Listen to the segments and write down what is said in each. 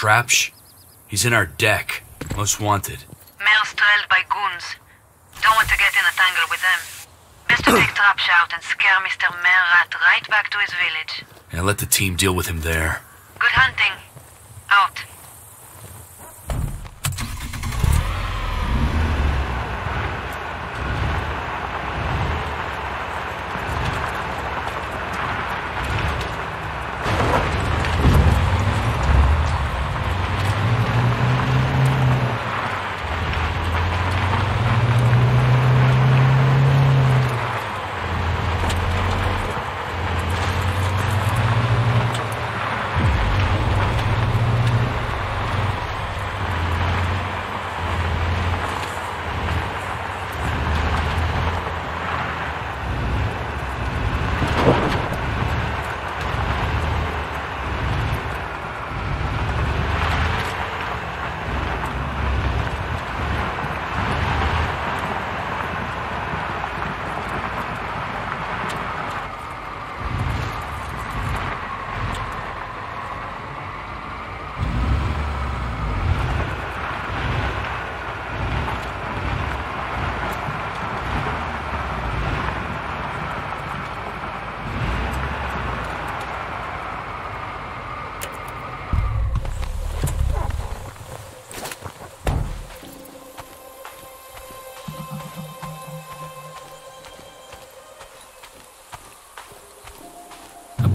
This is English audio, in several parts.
Trapsh. He's in our deck. Most wanted. Mayor's trailed by goons. Don't want to get in a tangle with them. Best to take Trapsh out and scare Mr. Mare Rat right back to his village. And let the team deal with him there. Good hunting. Out.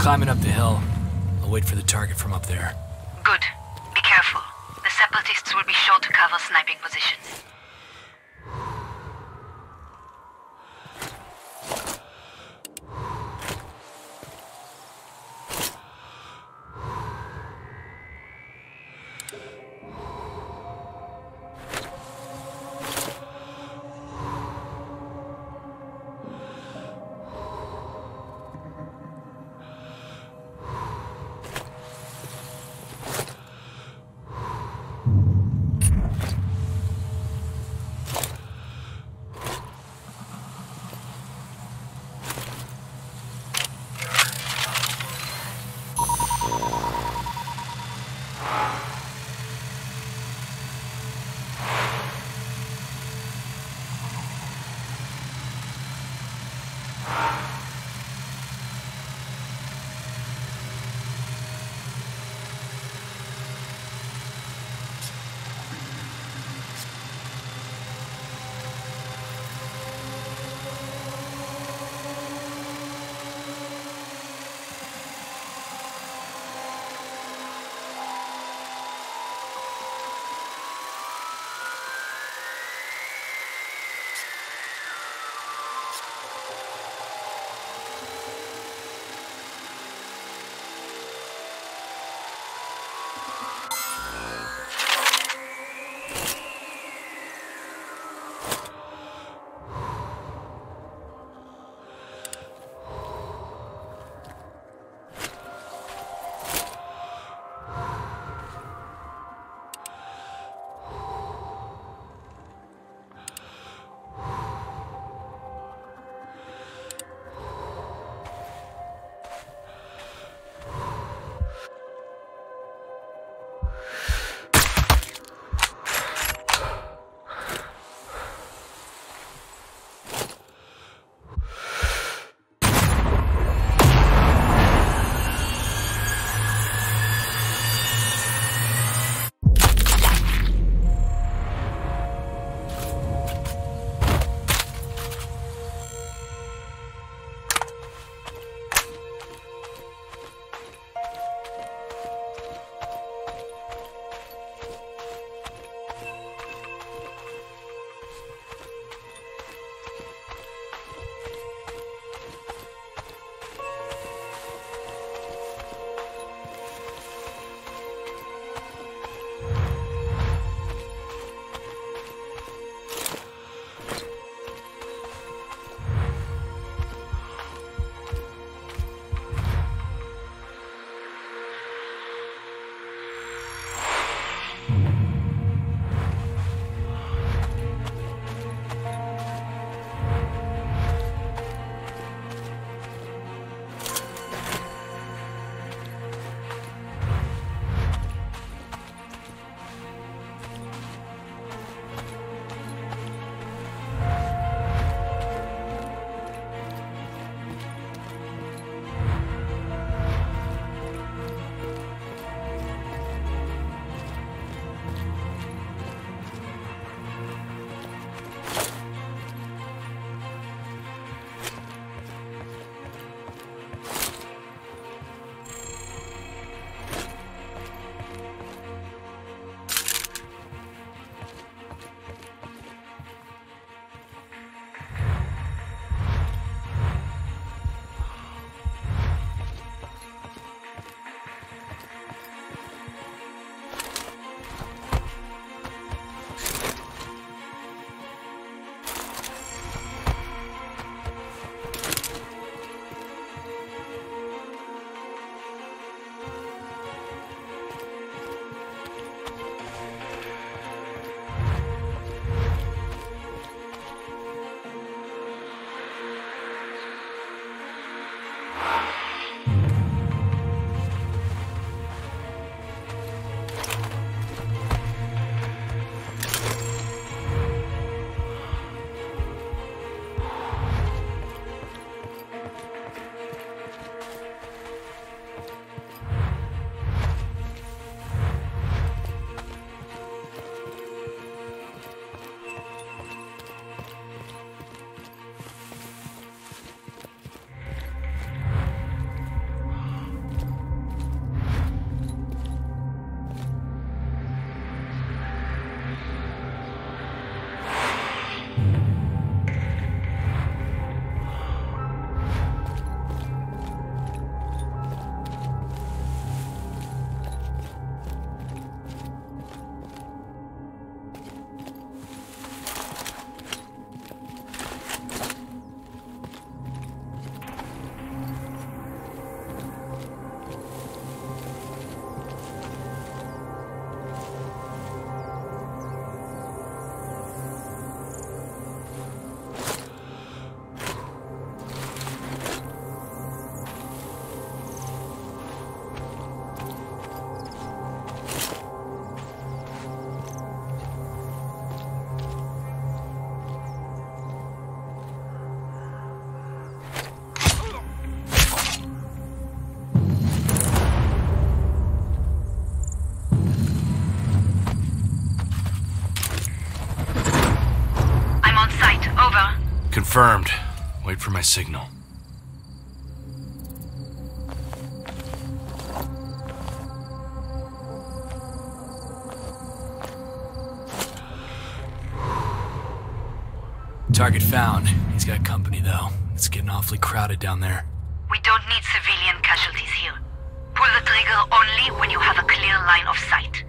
Climbing up the hill. I'll wait for the target from up there. Good. Be careful. The separatists will be sure to cover sniping positions. Confirmed. Wait for my signal. Target found. He's got company, though. It's getting awfully crowded down there. We don't need civilian casualties here. Pull the trigger only when you have a clear line of sight.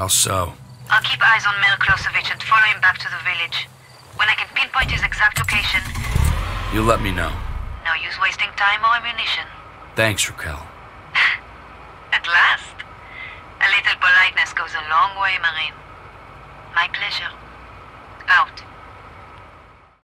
How so? I'll keep eyes on Mayor Klosevich and follow him back to the village. When I can pinpoint his exact location, You'll let me know. no use wasting time or ammunition. Thanks, Raquel. At last. A little politeness goes a long way, Marine. My pleasure. Out.